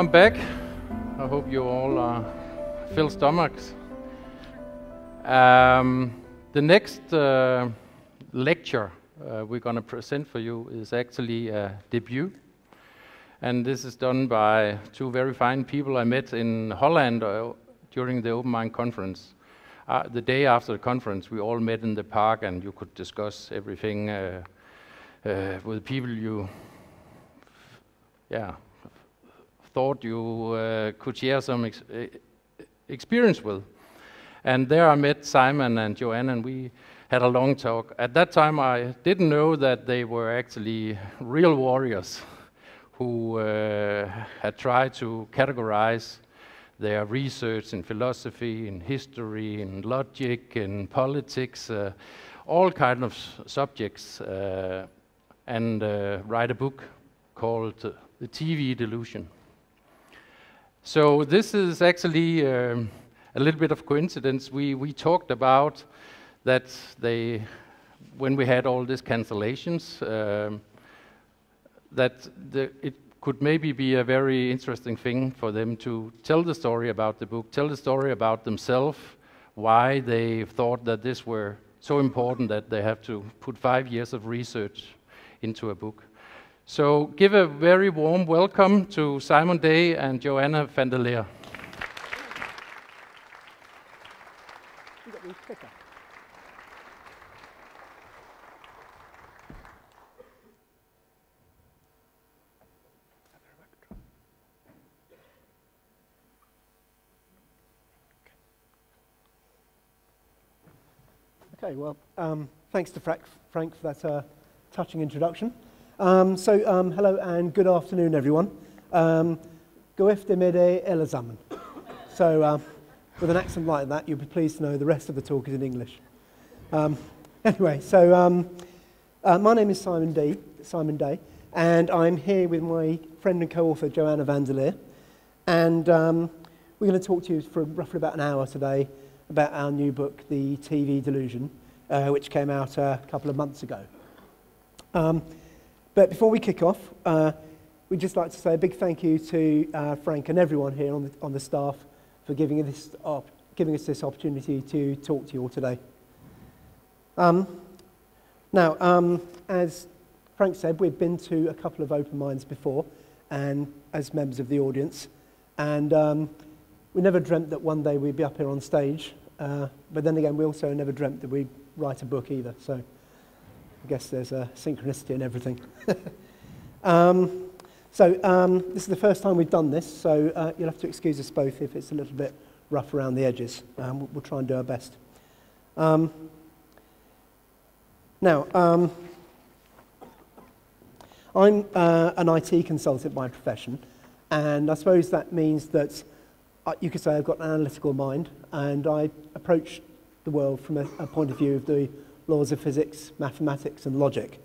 welcome back. I hope you all are filled stomachs. Um, the next uh, lecture uh, we're going to present for you is actually a debut. And this is done by two very fine people I met in Holland uh, during the Open Mind conference. Uh, the day after the conference, we all met in the park and you could discuss everything uh, uh, with people you yeah, thought you uh, could share some ex experience with. And there I met Simon and Joanne, and we had a long talk. At that time, I didn't know that they were actually real warriors who uh, had tried to categorize their research in philosophy, in history, in logic, in politics, uh, all kind of subjects, uh, and uh, write a book called The TV Delusion. So this is actually um, a little bit of coincidence. We, we talked about that they, when we had all these cancellations, um, that the, it could maybe be a very interesting thing for them to tell the story about the book, tell the story about themselves, why they thought that this were so important that they have to put five years of research into a book. So give a very warm welcome to Simon Day and Joanna van der Leer. Okay, well, um, thanks to Frank, Frank for that uh, touching introduction. Um, so, um, hello and good afternoon, everyone. Um, midday elezamen. So, uh, with an accent like that, you'll be pleased to know the rest of the talk is in English. Um, anyway, so uh, my name is Simon Day, Simon Day, and I'm here with my friend and co-author Joanna van der Leer, and we're going to talk to you for roughly about an hour today about our new book, The TV Delusion, uh, which came out a couple of months ago. Um, but before we kick off, uh, we'd just like to say a big thank you to uh, Frank and everyone here on the, on the staff for giving us, this, op- giving us this opportunity to talk to you all today. Um, now, um, as Frank said, we've been to a couple of open minds before, and as members of the audience, and um, we never dreamt that one day we'd be up here on stage. Uh, but then again, we also never dreamt that we'd write a book either. So I guess there's a synchronicity in everything. um, so um, this is the first time we've done this, so uh, you'll have to excuse us both if it's a little bit rough around the edges. Um, we'll, try and do our best. Um, now, um, I'm uh, an IT consultant by profession, and I suppose that means that uh, you could say I've got an analytical mind, and I approach the world from a, a point of view of the laws of physics, mathematics, and logic.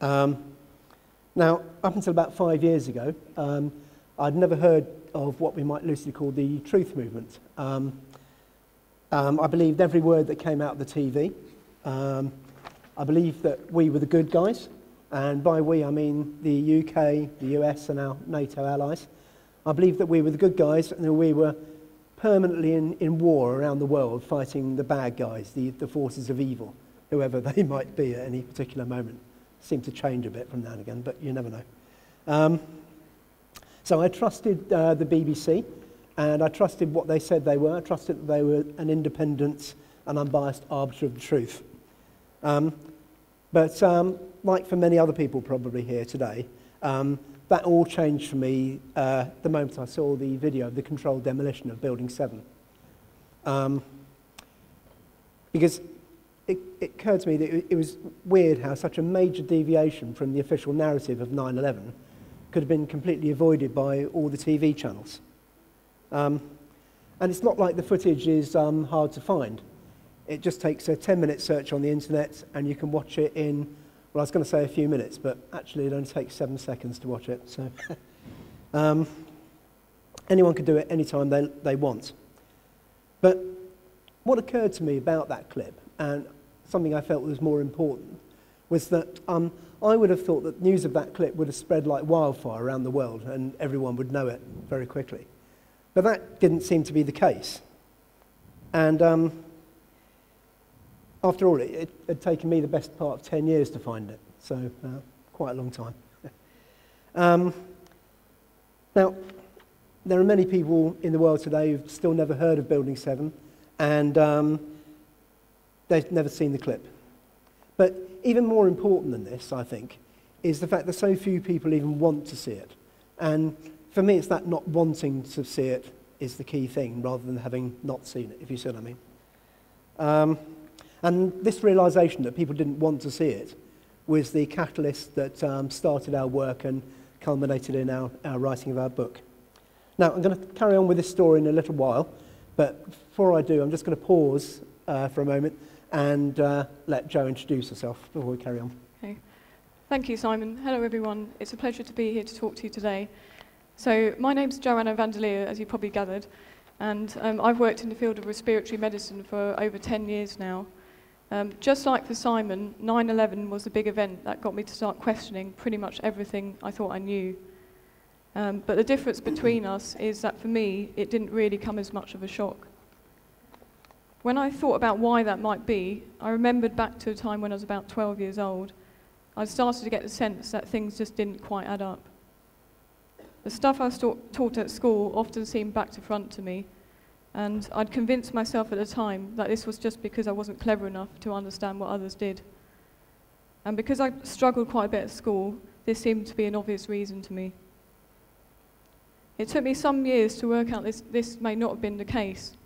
Um, now, up until about five years ago, um, I'd never heard of what we might loosely call the truth movement. Um, um, I believed every word that came out of the TV. Um, I believed that we were the good guys, and by we I mean the UK, the US, and our NATO allies. I believed that we were the good guys and that we were permanently in, in war around the world fighting the bad guys, the, the forces of evil whoever they might be at any particular moment. Seem to change a bit from now and again, but you never know. Um, so I trusted uh, the BBC, and I trusted what they said they were. I trusted that they were an independent and unbiased arbiter of the truth. Um, but um, like for many other people probably here today, um, that all changed for me uh, the moment I saw the video of the controlled demolition of Building 7. Um, because it, it occurred to me that it, it was weird how such a major deviation from the official narrative of 9 11 could have been completely avoided by all the TV channels. Um, and it's not like the footage is um, hard to find. It just takes a 10 minute search on the internet and you can watch it in, well, I was going to say a few minutes, but actually it only takes seven seconds to watch it. So um, anyone can do it anytime they, they want. But what occurred to me about that clip and something I felt was more important was that um, I would have thought that news of that clip would have spread like wildfire around the world and everyone would know it very quickly. But that didn't seem to be the case. And um, after all, it, it, had taken me the best part of 10 years to find it, so uh, quite a long time. um, now, there are many people in the world today who've still never heard of Building 7, and um, they've never seen the clip. But even more important than this, I think, is the fact that so few people even want to see it. And for me, it's that not wanting to see it is the key thing, rather than having not seen it, if you see what I mean. Um, and this realization that people didn't want to see it was the catalyst that um, started our work and culminated in our, our writing of our book. Now, I'm going to carry on with this story in a little while, but before I do, I'm just going to pause uh, for a moment and uh, let Jo introduce herself before we carry on. Okay. Thank you, Simon. Hello, everyone. It's a pleasure to be here to talk to you today. So, my name's Joanna van der Leer, as you probably gathered, and um, I've worked in the field of respiratory medicine for over 10 years now. Um, just like for Simon, 9 11 was a big event that got me to start questioning pretty much everything I thought I knew. Um, but the difference between us is that for me, it didn't really come as much of a shock. When I thought about why that might be, I remembered back to a time when I was about 12 years old. I started to get the sense that things just didn't quite add up. The stuff I was taught at school often seemed back to front to me, and I'd convinced myself at the time that this was just because I wasn't clever enough to understand what others did. And because I struggled quite a bit at school, this seemed to be an obvious reason to me. It took me some years to work out this, this may not have been the case.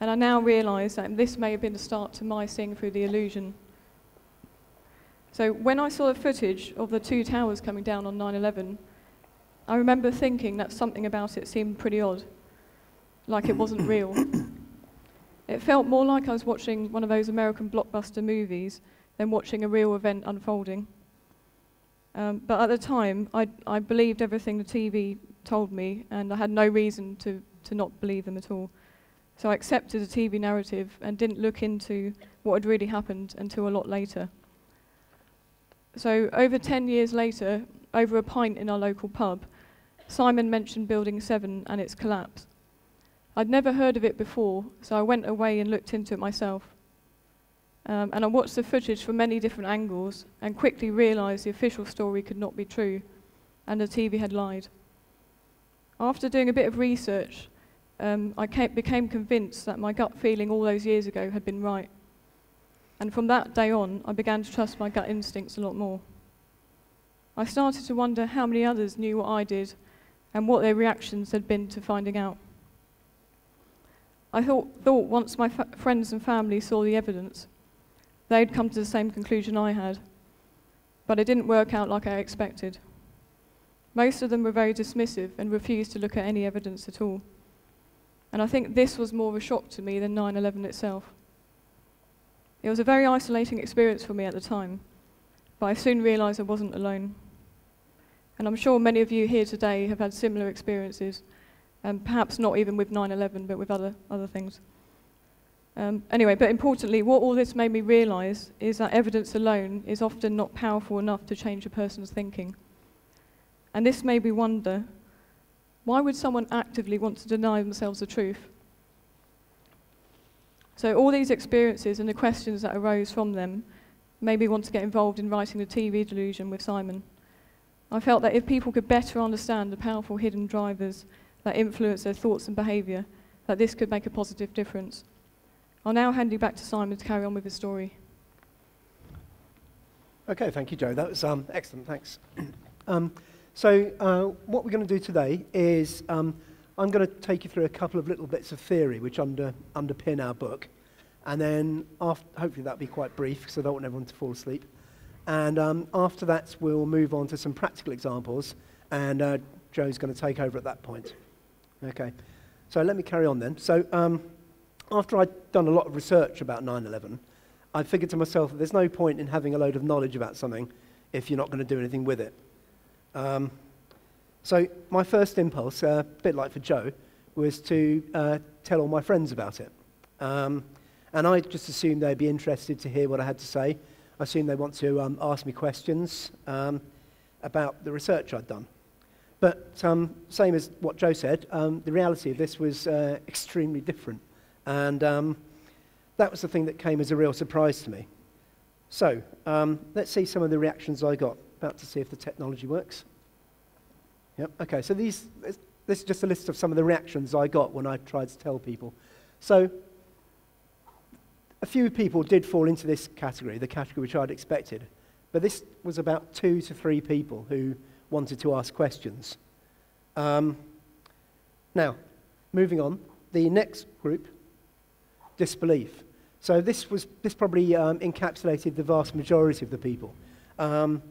And I now realise that this may have been the start to my seeing through the illusion. So when I saw the footage of the two towers coming down on 9 11, I remember thinking that something about it seemed pretty odd like it wasn't real. It felt more like I was watching one of those American blockbuster movies than watching a real event unfolding. Um, but at the time, I, I believed everything the TV told me, and I had no reason to, to not believe them at all. So I accepted the TV narrative and didn't look into what had really happened until a lot later. So over 10 years later, over a pint in our local pub, Simon mentioned Building 7 and its collapse. I'd never heard of it before, so I went away and looked into it myself. Um, and I watched the footage from many different angles and quickly realized the official story could not be true, and the TV had lied. After doing a bit of research, um, I came, became convinced that my gut feeling all those years ago had been right. And from that day on, I began to trust my gut instincts a lot more. I started to wonder how many others knew what I did and what their reactions had been to finding out. I thought, thought once my friends and family saw the evidence, they'd come to the same conclusion I had. But it didn't work out like I expected. Most of them were very dismissive and refused to look at any evidence at all. And I think this was more of a shock to me than 9 11 itself. It was a very isolating experience for me at the time, but I soon realised I wasn't alone. And I'm sure many of you here today have had similar experiences and perhaps not even with 9-11, but with other, other things. Um, anyway, but importantly, what all this made me realise is that evidence alone is often not powerful enough to change a person's thinking. And this made me wonder, why would someone actively want to deny themselves the truth? So all these experiences and the questions that arose from them made me want to get involved in writing the TV delusion with Simon. I felt that if people could better understand the powerful hidden drivers that influence their thoughts and behaviour, that this could make a positive difference. I'll now hand you back to Simon to carry on with his story. Okay, thank you, Jo. That was um, excellent, thanks. um, so, uh, what we're going to do today is um, I'm going to take you through a couple of little bits of theory which under, underpin our book. And then, after, hopefully, that'll be quite brief because I don't want everyone to fall asleep. And um, after that, we'll move on to some practical examples, and uh, Jo's going to take over at that point. Okay, so let me carry on then. So um, after I'd done a lot of research about 9-11, I figured to myself that there's no point in having a load of knowledge about something if you're not going to do anything with it. Um, so my first impulse, uh, a bit like for Jo, was to uh, tell all my friends about it. Um, and I just assumed they'd be interested to hear what I had to say. I assumed they'd want to um, ask me questions um, about the research I'd done. But um, same as what Jo said, um, the reality of this was uh, extremely different. And that was the thing that came as a real surprise to me. So let's see some of the reactions I got. About to see if the technology works. Yep, okay, so these, this is just a list of some of the reactions I got when I tried to tell people. So a few people did fall into this category, the category which I'd expected. But this was about two to three people who wanted to ask questions. Um, now, moving on, the next group, disbelief. So this, was, this probably um, encapsulated the vast majority of the people. Um,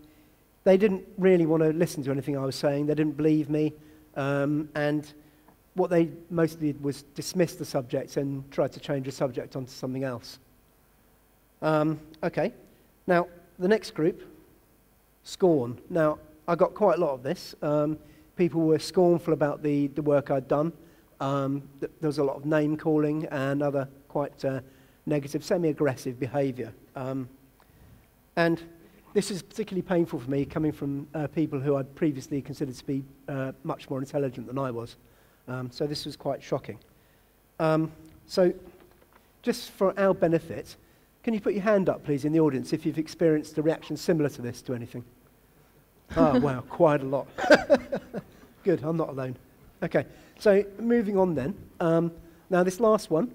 they didn't really want to listen to anything I was saying. They didn't believe me. Um, and what they mostly did was dismiss the subject and try to change the subject onto something else. Um, okay, now the next group, scorn. Now, I got quite a lot of this. Um, people were scornful about the, the work I'd done. Um, th- there was a lot of name calling and other quite uh, negative, semi aggressive behaviour. Um, and this is particularly painful for me coming from uh, people who I'd previously considered to be uh, much more intelligent than I was. Um, so this was quite shocking. Um, so, just for our benefit, can you put your hand up, please, in the audience if you've experienced a reaction similar to this to anything? oh, wow, quite a lot. Good, I'm not alone. Okay, so moving on then. Um, now, this last one,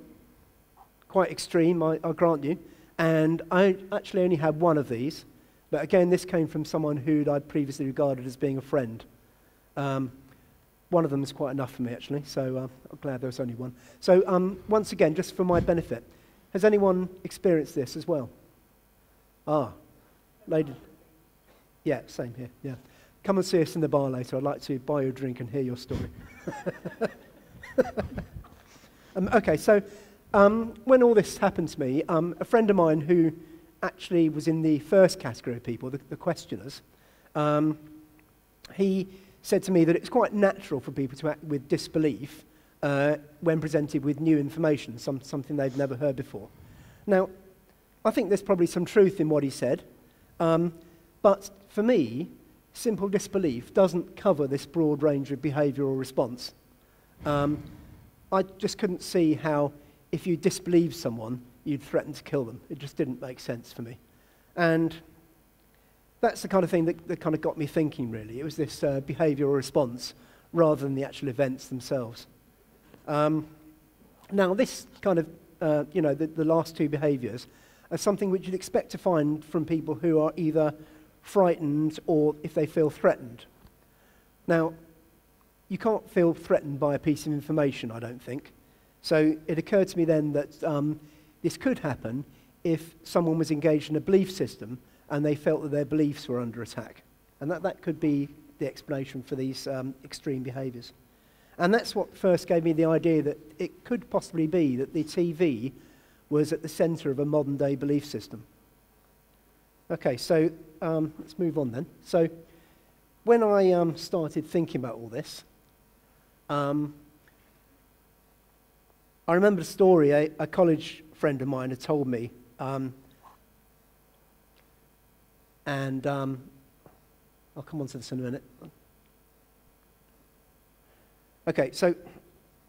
quite extreme, I, I grant you. And I actually only had one of these. But again, this came from someone who I'd previously regarded as being a friend. Um, one of them is quite enough for me, actually, so uh, I'm glad there was only one. So, um, once again, just for my benefit, has anyone experienced this as well? Ah, lady. Yeah, same here, yeah. Come and see us in the bar later. I'd like to buy you a drink and hear your story. um, okay, so um, when all this happened to me, um, a friend of mine who actually was in the first category of people, the, the questioners, um, he said to me that it's quite natural for people to act with disbelief uh, when presented with new information, some, something they've never heard before. Now, I think there's probably some truth in what he said, um, but for me, simple disbelief doesn't cover this broad range of behavioural response. Um, I just couldn't see how, if you disbelieve someone, you'd threaten to kill them. It just didn't make sense for me. And that's the kind of thing that, that kind of got me thinking, really. It was this uh, behavioural response rather than the actual events themselves. Um, now, this kind of, uh, you know, the, the last two behaviours are something which you'd expect to find from people who are either frightened or if they feel threatened. Now, you can't feel threatened by a piece of information, I don't think. So it occurred to me then that um, this could happen if someone was engaged in a belief system and they felt that their beliefs were under attack. And that, that could be the explanation for these um, extreme behaviours. And that's what first gave me the idea that it could possibly be that the TV was at the centre of a modern day belief system. Okay, so um, let's move on then. So, when I um, started thinking about all this, um, I remember a story a, a, college friend of mine had told me. Um, and um, I'll come on to this in a minute. Okay, so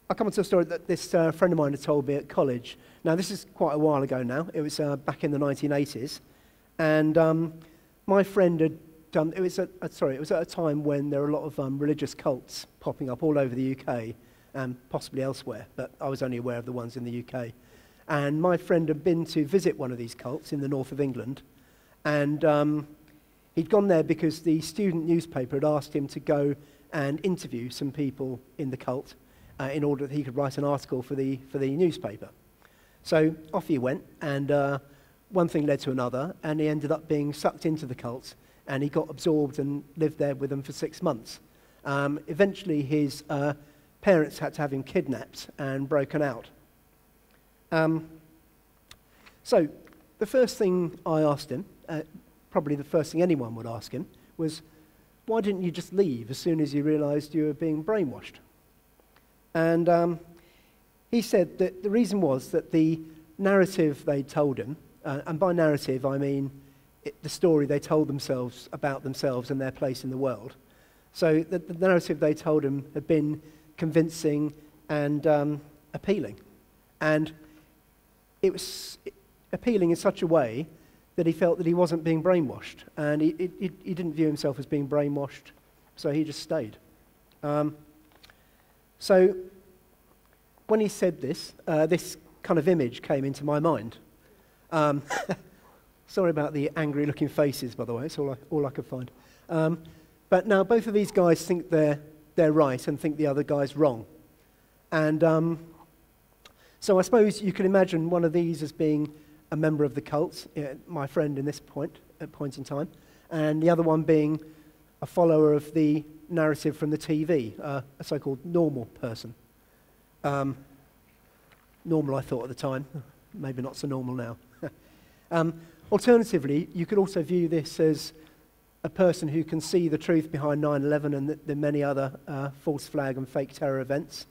I'll come on to a story that this uh, friend of mine had told me at college. Now, this is quite a while ago now. It was uh, back in the 1980s. And um, my friend had done, it was, at, uh, sorry, it was at a time when there were a lot of um, religious cults popping up all over the UK and possibly elsewhere, but I was only aware of the ones in the UK. And my friend had been to visit one of these cults in the north of England, and um, he'd gone there because the student newspaper had asked him to go and interview some people in the cult uh, in order that he could write an article for the, for the newspaper. So off he went, and uh, one thing led to another, and he ended up being sucked into the cult, and he got absorbed and lived there with them for six months. Um, eventually, his uh, parents had to have him kidnapped and broken out. Um, so, the first thing I asked him, uh, probably the first thing anyone would ask him, was, why didn't you just leave as soon as you realized you were being brainwashed? And um, he said that the reason was that the narrative they told him uh, and by narrative, I mean it, the story they told themselves about themselves and their place in the world. So the, the narrative they told him had been convincing and um, appealing. And it was appealing in such a way that he felt that he wasn't being brainwashed. And he, he, he didn't view himself as being brainwashed, so he just stayed. Um, so when he said this, uh, this kind of image came into my mind. Um, sorry about the angry looking faces, by the way, it's all I, all I could find. Um, but now both of these guys think they're, they're right and think the other guy's wrong. And um, so I suppose you can imagine one of these as being a member of the cult, uh, my friend in this point, at point in time, and the other one being a follower of the narrative from the TV, uh, a so-called normal person. Um, normal, I thought at the time, maybe not so normal now. um, alternatively, you could also view this as a person who can see the truth behind 9-11 and the, the many other uh, false flag and fake terror events,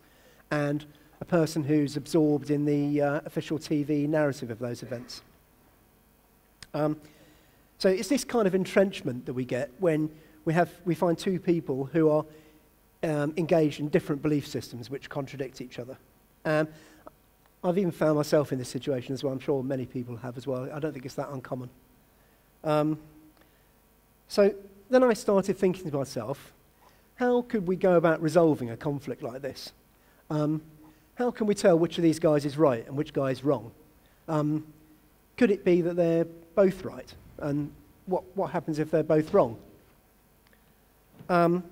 and a person who's absorbed in the uh, official TV narrative of those events. Um, so it's this kind of entrenchment that we get when we, have, we find two people who are um, engaged in different belief systems which contradict each other. Um, I've even found myself in this situation as well. I'm sure many people have as well. I don't think it's that uncommon. Um, so then I started thinking to myself, how could we go about resolving a conflict like this? Um, how can we tell which of these guys is right and which guy is wrong? Um, could it be that they're both right? And what, what happens if they're both wrong? Um,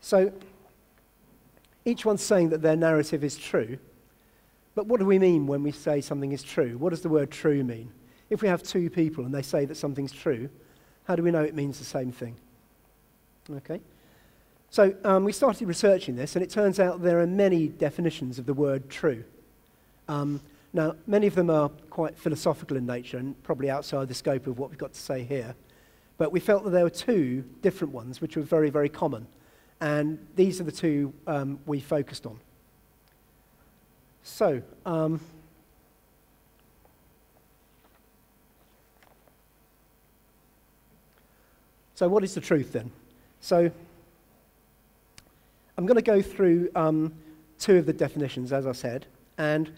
so each one's saying that their narrative is true. But what do we mean when we say something is true? What does the word true mean? If we have two people and they say that something's true, how do we know it means the same thing? Okay. So um, we started researching this, and it turns out there are many definitions of the word true. Um, now, many of them are quite philosophical in nature and probably outside the scope of what we've got to say here. But we felt that there were two different ones which were very, very common. And these are the two um, we focused on. So, um, so what is the truth then? So, I'm going to go through um, two of the definitions, as I said, and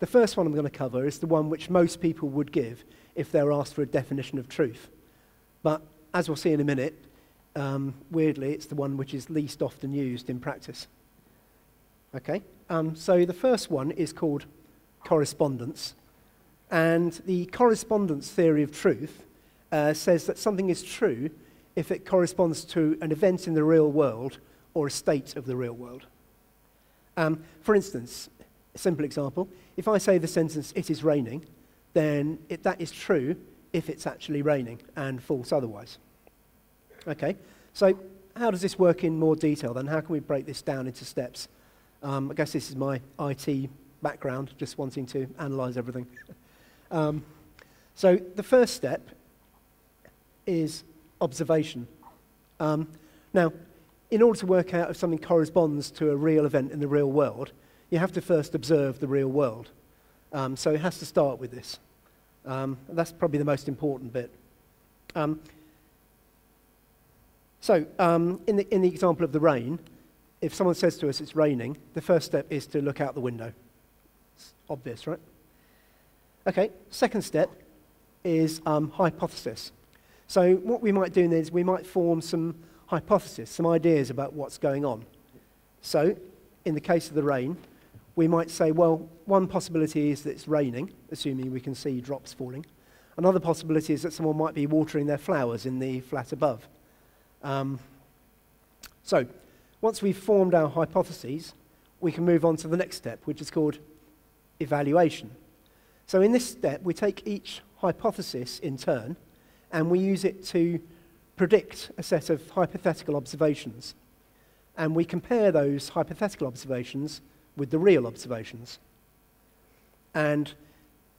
the first one I'm going to cover is the one which most people would give if they're asked for a definition of truth. But as we'll see in a minute, um, weirdly, it's the one which is least often used in practice. Okay? Um, so the first one is called correspondence. And the correspondence theory of truth uh, says that something is true if it corresponds to an event in the real world or a state of the real world. Um, for instance, a simple example, if I say the sentence, it is raining, then it, that is true if it's actually raining and false otherwise. Okay, so how does this work in more detail then? How can we break this down into steps? Um, I guess this is my IT background, just wanting to analyze everything. um, so the first step is observation. Um, now, in order to work out if something corresponds to a real event in the real world, you have to first observe the real world. Um, so it has to start with this. Um, that's probably the most important bit. Um, so, um, in, the, in the example of the rain, if someone says to us it's raining, the first step is to look out the window. It's obvious, right? Okay, second step is um, hypothesis. So, what we might do is we might form some hypotheses, some ideas about what's going on. So, in the case of the rain, we might say, well, one possibility is that it's raining, assuming we can see drops falling. Another possibility is that someone might be watering their flowers in the flat above. Um, so, once we've formed our hypotheses, we can move on to the next step, which is called evaluation. So, in this step, we take each hypothesis in turn and we use it to predict a set of hypothetical observations. And we compare those hypothetical observations with the real observations. And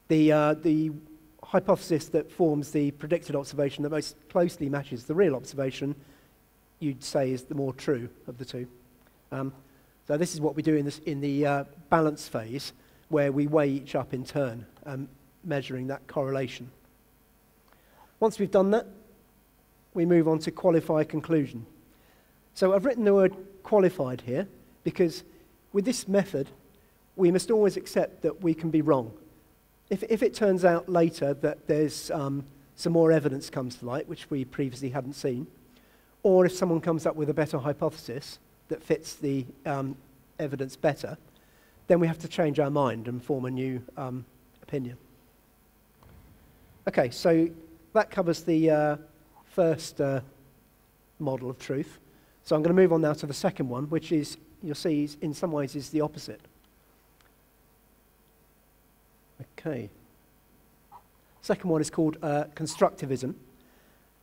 the, uh, the hypothesis that forms the predicted observation that most closely matches the real observation, you'd say is the more true of the two. Um, so this is what we do in, this, in the uh, balance phase, where we weigh each up in turn, um, measuring that correlation. Once we've done that, we move on to qualified conclusion. So I've written the word qualified here because with this method, we must always accept that we can be wrong. If, if it turns out later that there's um, some more evidence comes to light, which we previously hadn't seen, or if someone comes up with a better hypothesis that fits the um, evidence better, then we have to change our mind and form a new um, opinion. Okay, so that covers the uh, first uh, model of truth. So I'm going to move on now to the second one, which is, you'll see, in some ways is the opposite. Okay. Second one is called uh, constructivism.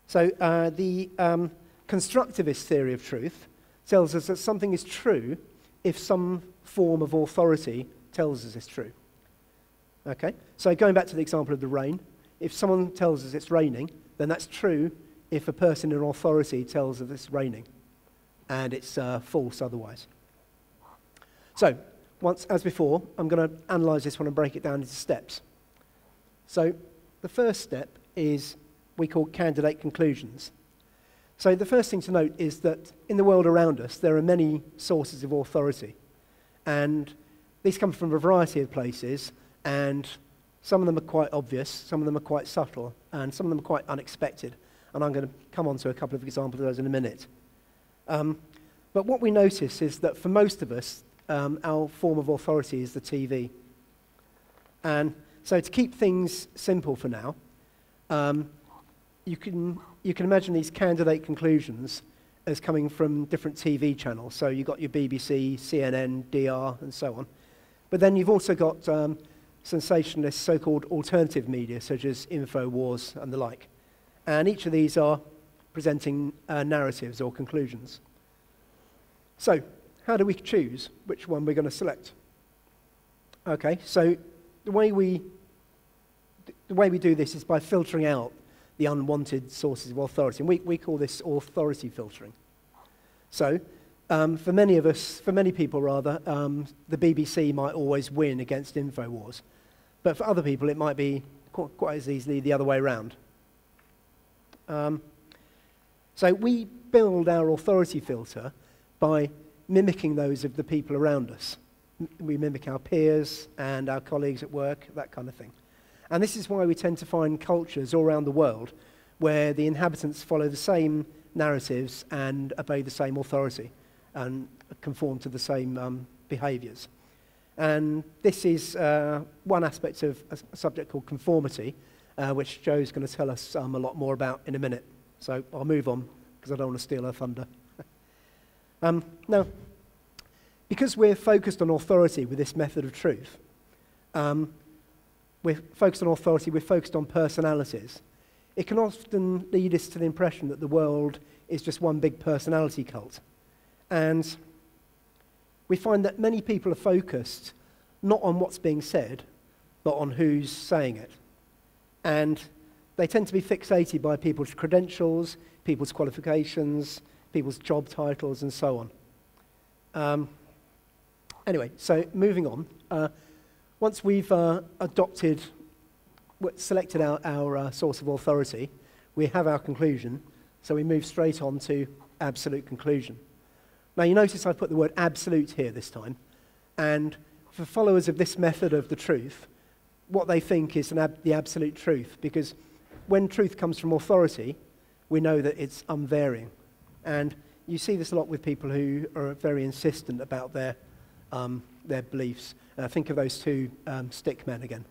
So uh, the um, constructivist theory of truth tells us that something is true if some form of authority tells us it's true. Okay? So going back to the example of the rain, if someone tells us it's raining, then that's true if a person in authority tells us it's raining, and it's uh, false otherwise. So, once, as before, I'm going to analyze this one and break it down into steps. So, the first step is we call candidate conclusions. So, the first thing to note is that in the world around us, there are many sources of authority. And these come from a variety of places, and some of them are quite obvious, some of them are quite subtle, and some of them are quite unexpected. And I'm going to come on to a couple of examples of those in a minute. Um, but what we notice is that for most of us, um, our form of authority is the TV. And so to keep things simple for now, um, you, can, you can imagine these candidate conclusions as coming from different TV channels. So you've got your BBC, CNN, DR, and so on. But then you've also got um, sensationalist so-called alternative media, such as InfoWars and the like. And each of these are presenting uh, narratives or conclusions. So, how do we choose which one we're going to select? Okay, so the way we, the way we do this is by filtering out the unwanted sources of authority. And we, we call this authority filtering. So, um, for many of us, for many people rather, um, the BBC might always win against InfoWars. But for other people, it might be quite, quite as easily the other way around. Um, so we build our authority filter by mimicking those of the people around us. We mimic our peers and our colleagues at work, that kind of thing. And this is why we tend to find cultures all around the world where the inhabitants follow the same narratives and obey the same authority and conform to the same um, behaviours. And this is uh, one aspect of a subject called conformity, uh, which Jo's going to tell us um, a lot more about in a minute. So I'll move on because I don't want to steal her thunder. um, now, because we're focused on authority with this method of truth, um, we're focused on authority, we're focused on personalities. It can often lead us to the impression that the world is just one big personality cult. And we find that many people are focused not on what's being said, but on who's saying it. And they tend to be fixated by people's credentials, people's qualifications, people's job titles, and so on. Um, anyway, so moving on. Uh, once we've uh, adopted, selected our, our uh, source of authority, we have our conclusion, so we move straight on to absolute conclusion. Now, you notice I've put the word absolute here this time. And for followers of this method of the truth, what they think is ab- the absolute truth. Because when truth comes from authority, we know that it's unvarying. And you see this a lot with people who are very insistent about their, um, their beliefs. Uh, think of those two um, stick men again.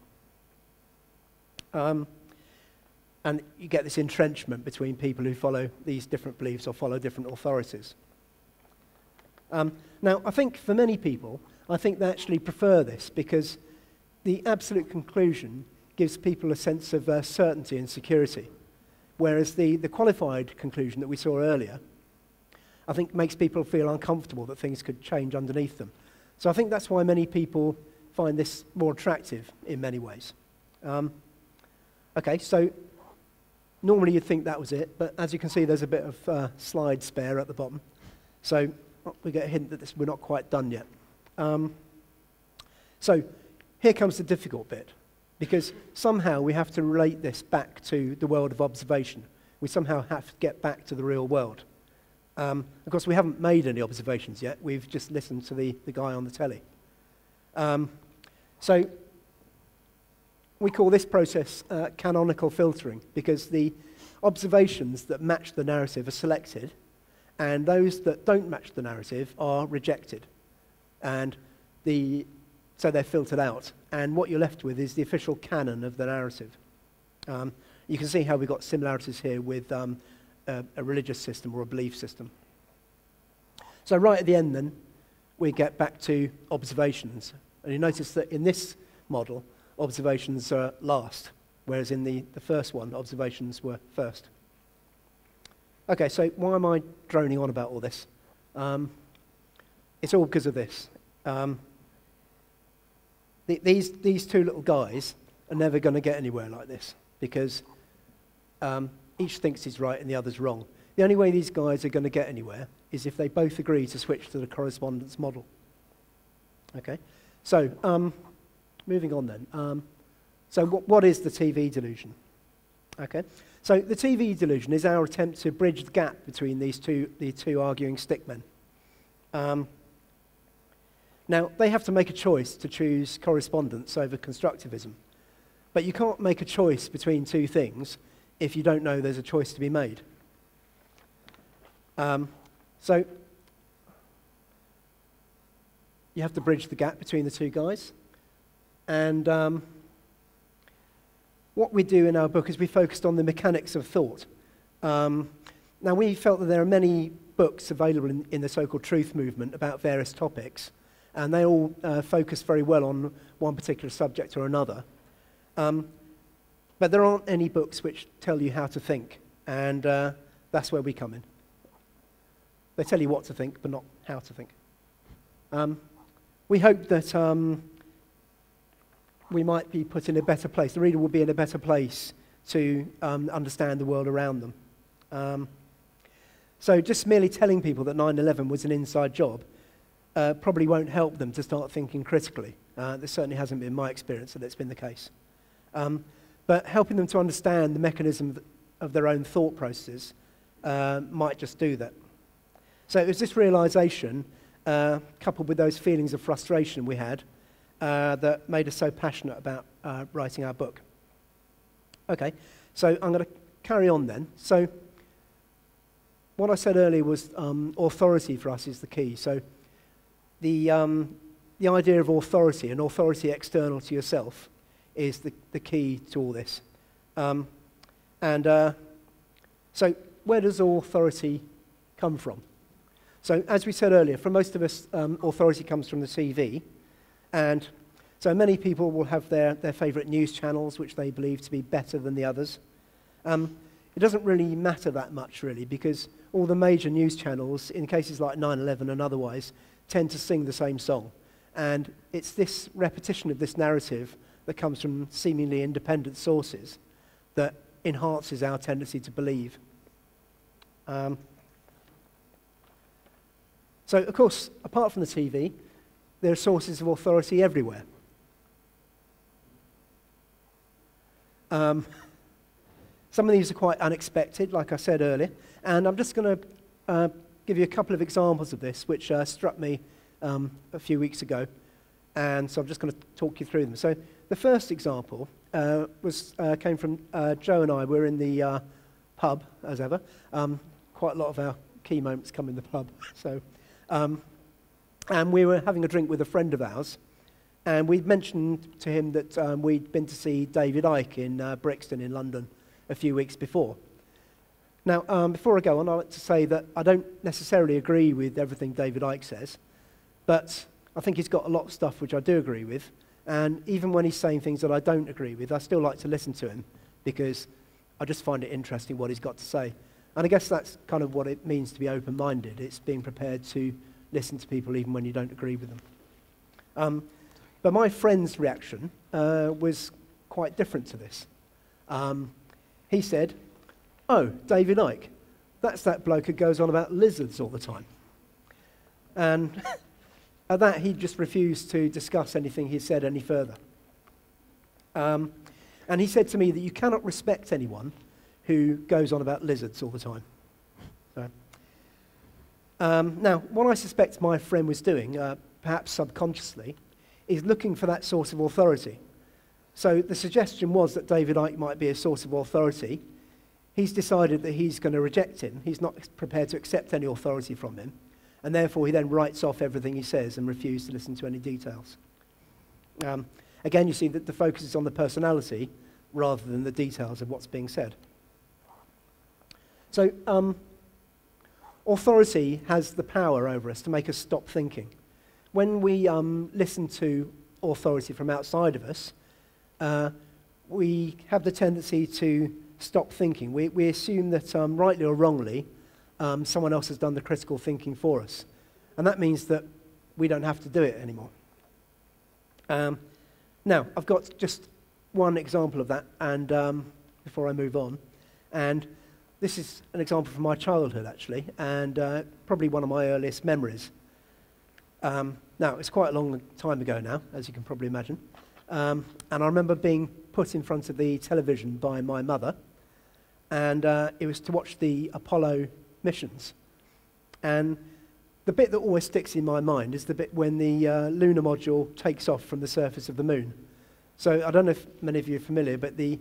Um, and you get this entrenchment between people who follow these different beliefs or follow different authorities. Um, now, I think for many people, I think they actually prefer this because the absolute conclusion gives people a sense of uh, certainty and security, whereas the, the qualified conclusion that we saw earlier, I think makes people feel uncomfortable that things could change underneath them. So I think that's why many people find this more attractive in many ways. Um, okay, so normally you'd think that was it, but as you can see, there's a bit of uh, slide spare at the bottom. So we get a hint that this, we're not quite done yet. Um, so here comes the difficult bit. because somehow we have to relate this back to the world of observation. We somehow have to get back to the real world. Um, of course, we haven't made any observations yet. We've just listened to the, the guy on the telly. Um, so we call this process uh, canonical filtering because the observations that match the narrative are selected and those that don't match the narrative are rejected. And the, so they're filtered out. And what you're left with is the official canon of the narrative. Um, you can see how we've got similarities here with um, a, a religious system or a belief system. So, right at the end, then, we get back to observations. And you notice that in this model, observations are last, whereas in the, the first one, observations were first. Okay, so why am I droning on about all this? Um, it's all because of this. Um, the, these, these two little guys are never going to get anywhere like this because um, each thinks he's right and the other's wrong. The only way these guys are going to get anywhere is if they both agree to switch to the correspondence model. Okay, so um, moving on then. Um, so what, what is the TV delusion? Okay, so the TV delusion is our attempt to bridge the gap between these two, the two arguing stickmen. Um, now, they have to make a choice to choose correspondence over constructivism. But you can't make a choice between two things if you don't know there's a choice to be made. Um, so, you have to bridge the gap between the two guys. And um, what we do in our book is we focused on the mechanics of thought. Um, now, we felt that there are many books available in, in the so called truth movement about various topics, and they all uh, focus very well on one particular subject or another. Um, but there aren't any books which tell you how to think, and uh, that's where we come in. They tell you what to think, but not how to think. Um, we hope that um, we might be put in a better place. The reader will be in a better place to um, understand the world around them. Um, so just merely telling people that 9-11 was an inside job uh, probably won't help them to start thinking critically. Uh, this certainly hasn't been my experience that it's been the case. Um, but helping them to understand the mechanism of their own thought processes uh, might just do that. So it was this realization, uh, coupled with those feelings of frustration we had, uh, that made us so passionate about uh, writing our book. Okay, so I'm going to carry on then. So what I said earlier was um, authority for us is the key. So the, um, the idea of authority, and authority external to yourself, is the, the key to all this. Um, and uh, so, where does authority come from? So, as we said earlier, for most of us, um, authority comes from the TV. And so, many people will have their, their favourite news channels, which they believe to be better than the others. Um, it doesn't really matter that much, really, because all the major news channels, in cases like 9 11 and otherwise, tend to sing the same song. And it's this repetition of this narrative that comes from seemingly independent sources that enhances our tendency to believe. Um, so, of course, apart from the TV, there are sources of authority everywhere. Um, some of these are quite unexpected, like I said earlier, and I'm just going to uh, give you a couple of examples of this, which uh, struck me um, a few weeks ago, and so I'm just going to talk you through them. So, the first example uh, was, uh, came from uh, Jo and I. We're in the uh, pub, as ever. Um, quite a lot of our key moments come in the pub. So, um, and we were having a drink with a friend of ours, and we'd mentioned to him that um, we'd been to see David Icke in uh, Brixton in London a few weeks before. Now, um, before I go on, I'd like to say that I don't necessarily agree with everything David Icke says, but I think he's got a lot of stuff which I do agree with. And even when he's saying things that I don't agree with, I still like to listen to him because I just find it interesting what he's got to say. And I guess that's kind of what it means to be open minded. It's being prepared to listen to people even when you don't agree with them. Um, but my friend's reaction uh, was quite different to this. Um, he said, Oh, David Icke, that's that bloke who goes on about lizards all the time. And At that, he just refused to discuss anything he said any further. Um, and he said to me that you cannot respect anyone who goes on about lizards all the time. So, um, now, what I suspect my friend was doing, uh, perhaps subconsciously, is looking for that source of authority. So the suggestion was that David Icke might be a source of authority. He's decided that he's going to reject him. He's not prepared to accept any authority from him. And therefore, he then writes off everything he says and refuses to listen to any details. Um, again, you see that the focus is on the personality rather than the details of what's being said. So, um, authority has the power over us to make us stop thinking. When we um, listen to authority from outside of us, uh, we have the tendency to stop thinking. We, we assume that, um, rightly or wrongly, um, someone else has done the critical thinking for us. And that means that we don't have to do it anymore. Um, now, I've got just one example of that, and um, before I move on, and this is an example from my childhood, actually, and uh, probably one of my earliest memories. Um, now, it's quite a long time ago now, as you can probably imagine, um, and I remember being put in front of the television by my mother, and uh, it was to watch the Apollo missions. And the bit that always sticks in my mind is the bit when the uh, lunar module takes off from the surface of the moon. So I don't know if many of you are familiar, but the,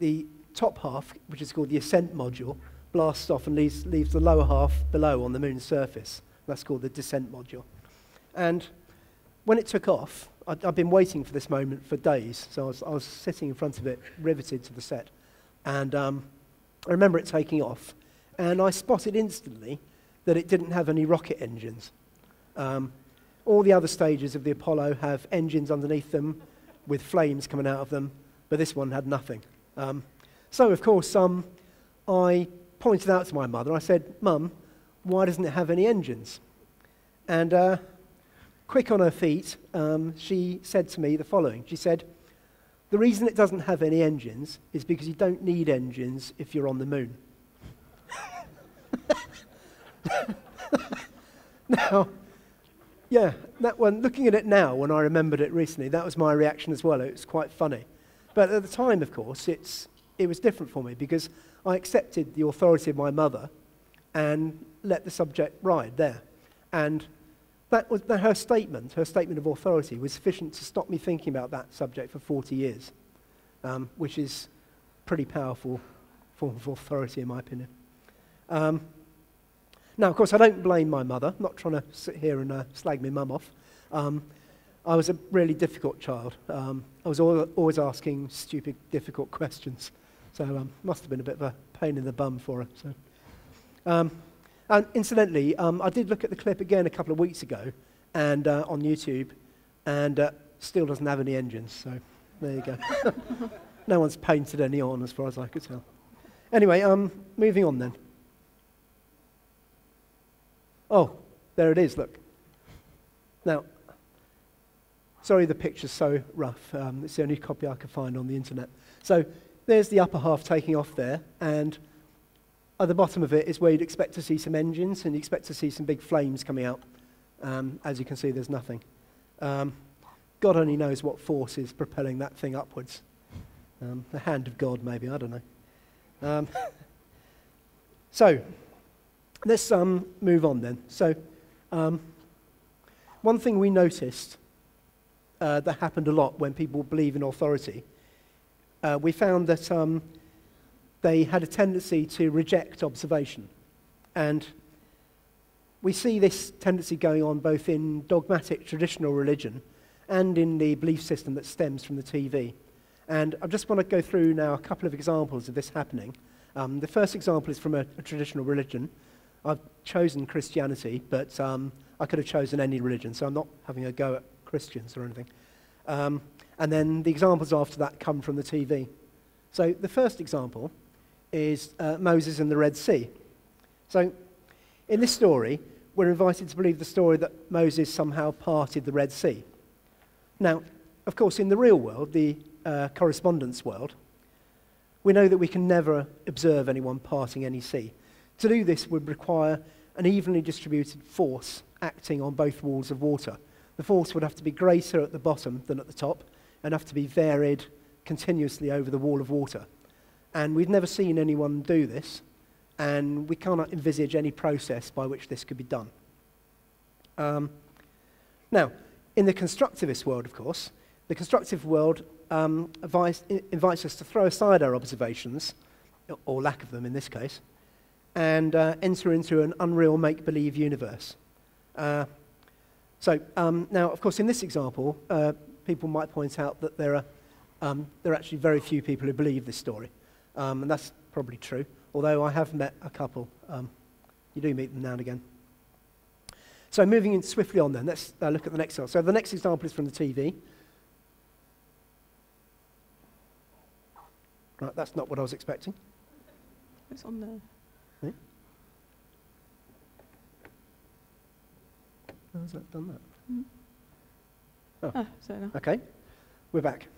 the top half, which is called the ascent module, blasts off and leaves, leaves the lower half below on the moon's surface. That's called the descent module. And when it took off, i had been waiting for this moment for days. So I was, I was sitting in front of it, riveted to the set. And um, I remember it taking off. And I spotted instantly that it didn't have any rocket engines. Um, all the other stages of the Apollo have engines underneath them with flames coming out of them, but this one had nothing. Um, so, of course, um, I pointed out to my mother, I said, Mum, why doesn't it have any engines? And uh, quick on her feet, um, she said to me the following She said, The reason it doesn't have any engines is because you don't need engines if you're on the moon. now, yeah, that one, looking at it now, when I remembered it recently, that was my reaction as well. It was quite funny. But at the time, of course, it's, it was different for me because I accepted the authority of my mother and let the subject ride there. And that was her statement, her statement of authority, was sufficient to stop me thinking about that subject for 40 years, um, which is pretty powerful form of authority, in my opinion. Um, now, of course, I don't blame my mother. I'm not trying to sit here and uh, slag my mum off. Um, I was a really difficult child. Um, I was always asking stupid, difficult questions. So um, must have been a bit of a pain in the bum for her. So. And incidentally, um, I did look at the clip again a couple of weeks ago and uh, on YouTube, and uh, still doesn't have any engines. So there you go. no one's painted any on, as far as I could tell. Anyway, um, moving on then. Oh, there it is, look. Now, sorry the picture's so rough. Um, it's the only copy I could find on the internet. So there's the upper half taking off there, and at the bottom of it is where you'd expect to see some engines, and you expect to see some big flames coming out. Um, as you can see, there's nothing. Um, God only knows what force is propelling that thing upwards. Um, the hand of God, maybe, I don't know. Um, so, Let's um, move on then. So, um, one thing we noticed uh, that happened a lot when people believe in authority, uh, we found that they had a tendency to reject observation. And we see this tendency going on both in dogmatic traditional religion and in the belief system that stems from the TV. And I just want to go through now a couple of examples of this happening. Um, the first example is from a, a traditional religion, I've chosen Christianity, but um, I could have chosen any religion, so I'm not having a go at Christians or anything. Um, and then the examples after that come from the TV. So the first example is uh, Moses and the Red Sea. So in this story, we're invited to believe the story that Moses somehow parted the Red Sea. Now, of course, in the real world, the uh, correspondence world, we know that we can never observe anyone parting any sea. To do this would require an evenly distributed force acting on both walls of water. The force would have to be greater at the bottom than at the top and have to be varied continuously over the wall of water. And we've never seen anyone do this, and we cannot envisage any process by which this could be done. Um, now, in the constructivist world, of course, the constructive world um, advice, invites us to throw aside our observations, or lack of them in this case, and uh, enter into an unreal make believe universe. Uh, so, um, now, of course, in this example, uh, people might point out that there are, um, there are actually very few people who believe this story. Um, and that's probably true, although I have met a couple. Um, you do meet them now and again. So, moving swiftly on then, let's uh, look at the next one. So, the next example is from the TV. Right, that's not what I was expecting. It's on there. How's that done that? Mm. Oh. Ah. Okay, we're back.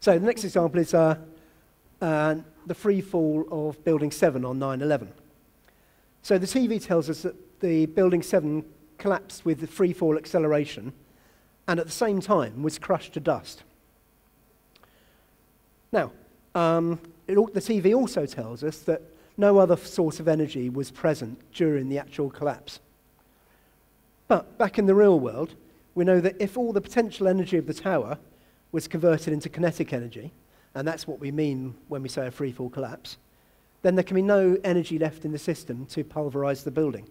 So the next example is uh, uh, the free fall of Building 7 on 9 11. So the TV tells us that the Building 7 collapsed with the free fall acceleration and at the same time was crushed to dust. Now, um, it, the TV also tells us that no other source of energy was present during the actual collapse. But back in the real world, we know that if all the potential energy of the tower was converted into kinetic energy, and that's what we mean when we say a free fall collapse, then there can be no energy left in the system to pulverize the building.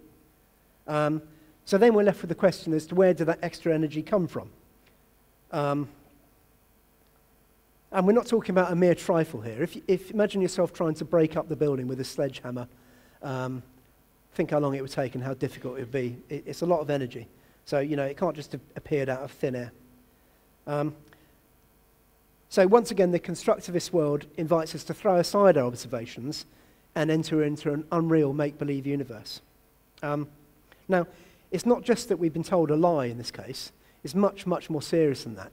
Um, so then we're left with the question as to where did that extra energy come from? Um, and we're not talking about a mere trifle here. If, if imagine yourself trying to break up the building with a sledgehammer um, think how long it would take and how difficult it would be. It, it's a lot of energy. So, you know, it can't just have appeared out of thin air. Um, so, once again, the constructivist world invites us to throw aside our observations and enter into an unreal make believe universe. Um, now, it's not just that we've been told a lie in this case, it's much, much more serious than that.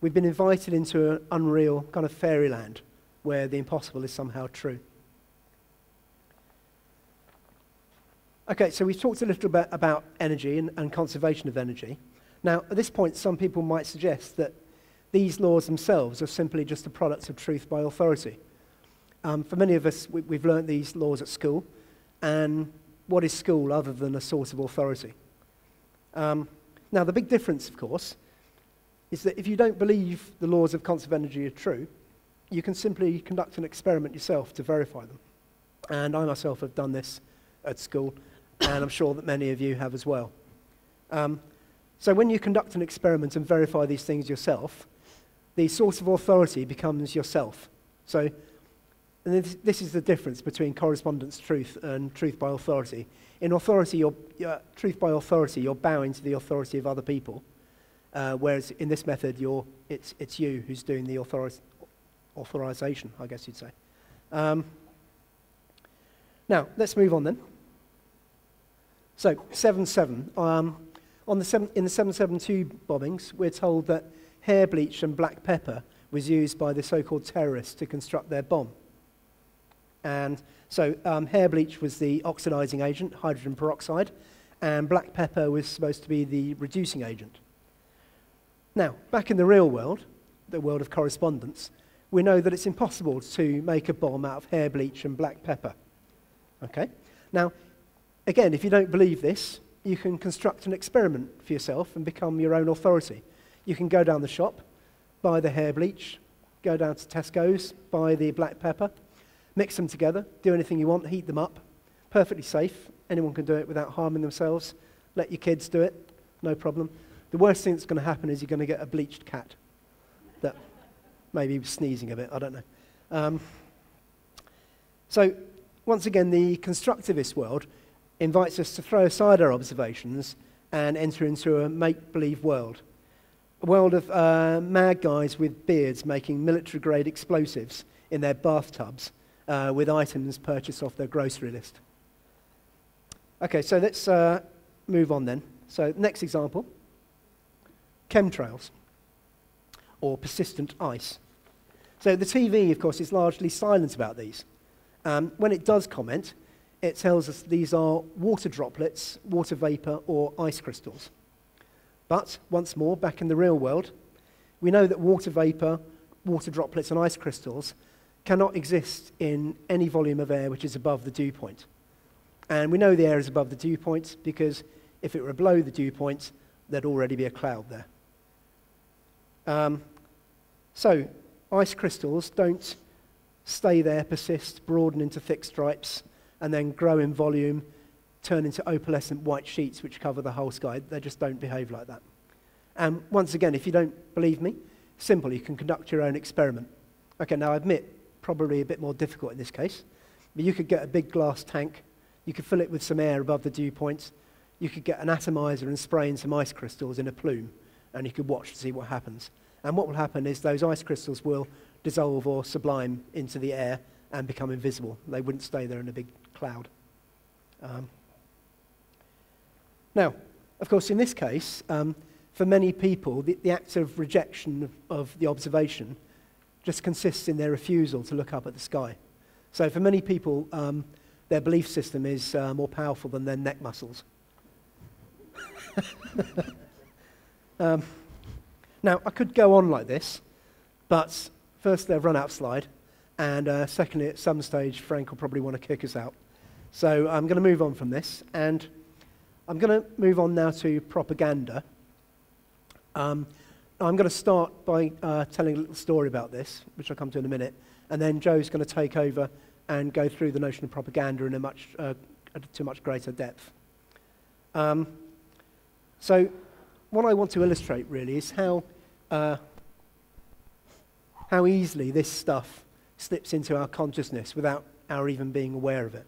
We've been invited into an unreal kind of fairyland where the impossible is somehow true. Okay, so we've talked a little bit about energy and, and, conservation of energy. Now, at this point, some people might suggest that these laws themselves are simply just the products of truth by authority. Um, for many of us, we, we've learnt these laws at school, and what is school other than a source of authority? Um, now, the big difference, of course, is that if you don't believe the laws of conservation energy are true, you can simply conduct an experiment yourself to verify them. And I myself have done this at school and I'm sure that many of you have as well. Um, so when you conduct an experiment and verify these things yourself, the source of authority becomes yourself. So this, this, is the difference between correspondence truth and truth by authority. In authority, you're, truth by authority, you're bowing to the authority of other people, uh, whereas in this method, you're, it's, it's you who's doing the authori- authorization, I guess you'd say. Um, now, let's move on then. So, 7 7. Um, on the seven, in the 772 bombings, we're told that hair bleach and black pepper was used by the so called terrorists to construct their bomb. And so, um, hair bleach was the oxidizing agent, hydrogen peroxide, and black pepper was supposed to be the reducing agent. Now, back in the real world, the world of correspondence, we know that it's impossible to make a bomb out of hair bleach and black pepper. Okay? Now, Again, if you don't believe this, you can construct an experiment for yourself and become your own authority. You can go down the shop, buy the hair bleach, go down to Tesco's, buy the black pepper, mix them together, do anything you want, heat them up. Perfectly safe. Anyone can do it without harming themselves. Let your kids do it, no problem. The worst thing that's going to happen is you're going to get a bleached cat that maybe sneezing a bit, I don't know. Um, so, once again, the constructivist world invites us to throw aside our observations and enter into a make believe world. A world of uh, mad guys with beards making military grade explosives in their bathtubs uh, with items purchased off their grocery list. Okay, so let's uh, move on then. So, next example chemtrails or persistent ice. So, the TV, of course, is largely silent about these. Um, when it does comment, it tells us these are water droplets, water vapor, or ice crystals. But once more, back in the real world, we know that water vapor water droplets and ice crystals cannot exist in any volume of air which is above the dew point. And we know the air is above the dew point because if it were below the dew point, there'd already be a cloud there. Um, so, ice crystals don't stay there, persist, broaden into thick stripes, and then grow in volume, turn into opalescent white sheets which cover the whole sky. They just don't behave like that. And once again, if you don't believe me, simple, you can conduct your own experiment. Okay, now I admit, probably a bit more difficult in this case, but you could get a big glass tank, you could fill it with some air above the dew point, you could get an atomizer and spray in some ice crystals in a plume, and you could watch to see what happens. And what will happen is those ice crystals will dissolve or sublime into the air and become invisible. They wouldn't stay there in a big cloud. Um, now, of course, in this case, um, for many people, the, the act of rejection of, of the observation just consists in their refusal to look up at the sky. So for many people, um, their belief system is uh, more powerful than their neck muscles. um, now, I could go on like this, but firstly, I've run out of slide, and uh, secondly, at some stage, Frank will probably want to kick us out. So I'm going to move on from this, and I'm going to move on now to propaganda. Um, I'm going to start by uh, telling a little story about this, which I'll come to in a minute, and then Jo's going to take over and go through the notion of propaganda in a much, uh, to much greater depth. Um, so what I want to illustrate really is how, uh, how easily this stuff slips into our consciousness without our even being aware of it.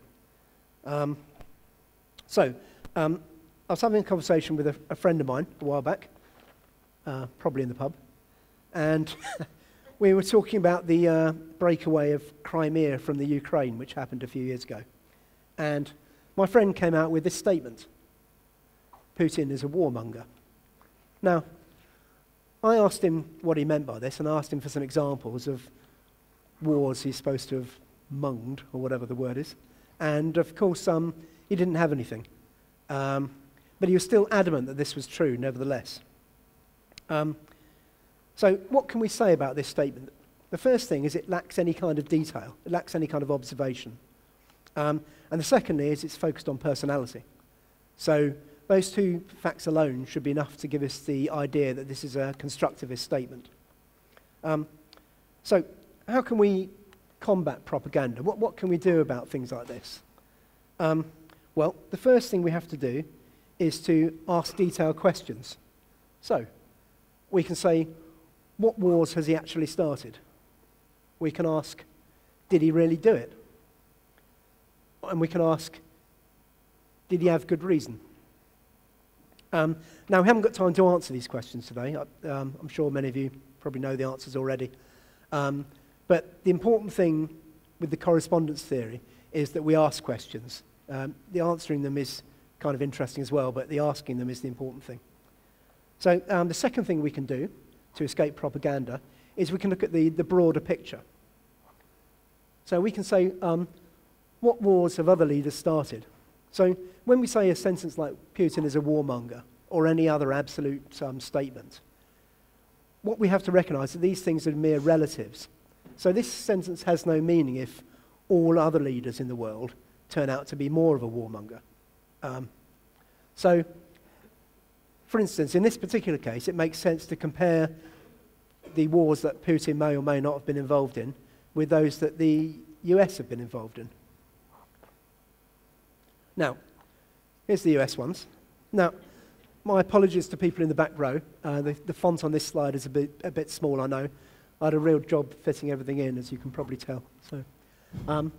Um, so, um, I was having a conversation with a, a, friend of mine a while back, uh, probably in the pub, and we were talking about the uh, breakaway of Crimea from the Ukraine, which happened a few years ago. And my friend came out with this statement Putin is a warmonger. Now, I asked him what he meant by this and asked him for some examples of wars he's supposed to have munged, or whatever the word is. And of course, um, he didn't have anything. Um, but he was still adamant that this was true, nevertheless. Um, so, what can we say about this statement? The first thing is it lacks any kind of detail, it lacks any kind of observation. Um, and the second is it's focused on personality. So, those two facts alone should be enough to give us the idea that this is a constructivist statement. Um, so, how can we combat propaganda? What, what can we do about things like this? Um, well, the first thing we have to do is to ask detailed questions. So, we can say, what wars has he actually started? We can ask, did he really do it? And we can ask, did he have good reason? Um, now, we haven't got time to answer these questions today. Um, I'm sure many of you probably know the answers already. Um, but the important thing with the correspondence theory is that we ask questions. Um, the answering them is kind of interesting as well, but the asking them is the important thing. So um, the second thing we can do to escape propaganda is we can look at the, the broader picture. So we can say, um, what wars have other leaders started? So when we say a sentence like Putin is a warmonger or any other absolute um, statement, what we have to recognize is that these things are mere relatives. So this sentence has no meaning if all other leaders in the world turn out to be more of a warmonger. Um, so, for instance, in this particular case, it makes sense to compare the wars that Putin may or may not have been involved in with those that the US have been involved in. Now, here's the US ones. Now, my apologies to people in the back row. Uh, the, the, font on this slide is a bit, a bit small, I know. I had a real job fitting everything in, as you can probably tell. So, um,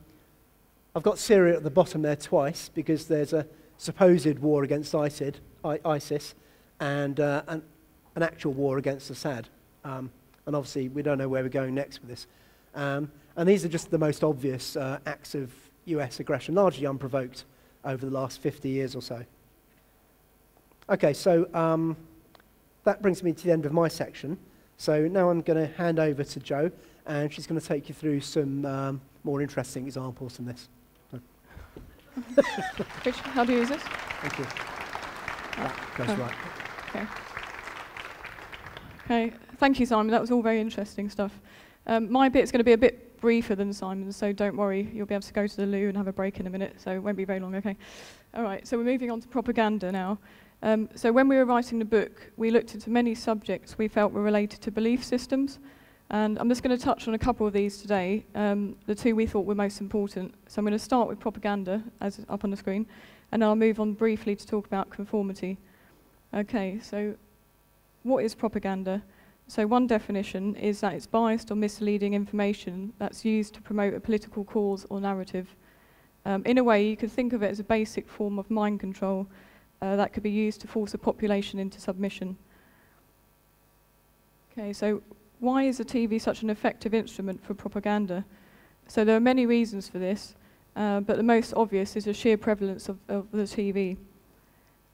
I've got Syria at the bottom there twice because there's a supposed war against ISIS, ISIS and uh, an, an, actual war against Assad. Um, and obviously, we don't know where we're going next with this. Um, and these are just the most obvious uh, acts of US aggression, largely unprovoked over the last 50 years or so. Okay, so um, that brings me to the end of my section. So now I'm going to hand over to Jo, and she's going to take you through some um, more interesting examples from this. How do you use this? Thank you. That goes oh. right. Okay. Okay, thank you, Simon. That was all very interesting stuff. Um, my bit's going to be a bit briefer than Simon's, so don't worry. You'll be able to go to the loo and have a break in a minute, so it won't be very long, okay? All right, so we're moving on to propaganda now. Um, so when we were writing the book, we looked into many subjects we felt were related to belief systems, and I'm just going to touch on a couple of these today, um, the two we thought were most important. So I'm going to start with propaganda, as up on the screen, and I'll move on briefly to talk about conformity. Okay, so what is propaganda? So one definition is that it's biased or misleading information that's used to promote a political cause or narrative. Um, in a way, you could think of it as a basic form of mind control uh, that could be used to force a population into submission. Okay, so why is the TV such an effective instrument for propaganda? So there are many reasons for this, uh, but the most obvious is the sheer prevalence of, of the TV.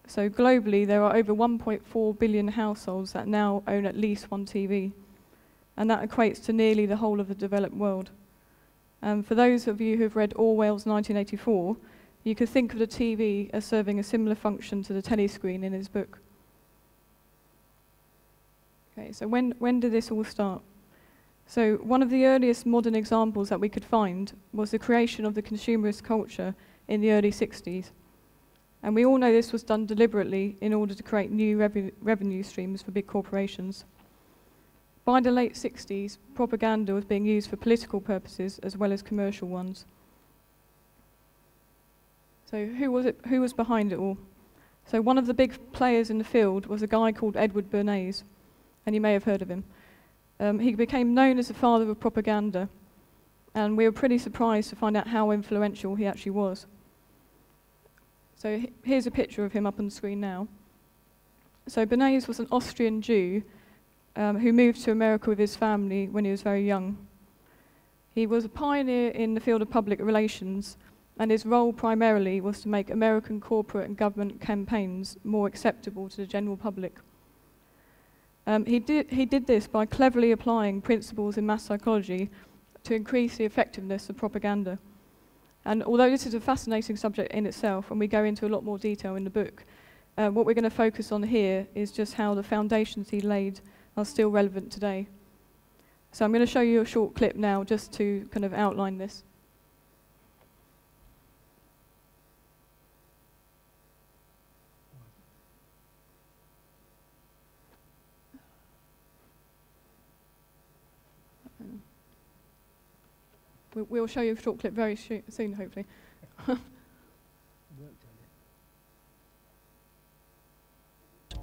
So globally, there are over 1.4 billion households that now own at least one TV, and that equates to nearly the whole of the developed world. Um, for those of you who've read Orwell's 1984, you could think of the TV as serving a similar function to the telescreen in his book. Okay, so when, when did this all start? So one of the earliest modern examples that we could find was the creation of the consumerist culture in the early 60s. And we all know this was done deliberately in order to create new revenue streams for big corporations. By the late 60s, propaganda was being used for political purposes as well as commercial ones. So who was, it, who was behind it all? So one of the big players in the field was a guy called Edward Bernays, and you may have heard of him. Um, he became known as the father of propaganda, and we were pretty surprised to find out how influential he actually was. So here's a picture of him up on the screen now. So Bernays was an Austrian Jew um, who moved to America with his family when he was very young. He was a pioneer in the field of public relations, and his role primarily was to make American corporate and government campaigns more acceptable to the general public. Um, he, did, he did this by cleverly applying principles in mass psychology to increase the effectiveness of propaganda. And although this is a fascinating subject in itself, and we go into a lot more detail in the book, uh, what we're going to focus on here is just how the foundations he laid are still relevant today. So I'm going to show you a short clip now just to kind of outline this. We'll show you a short clip very soon, hopefully.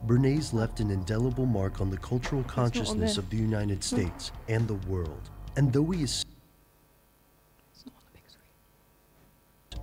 Bernays left an indelible mark on the cultural consciousness of the United States and the world. And though he is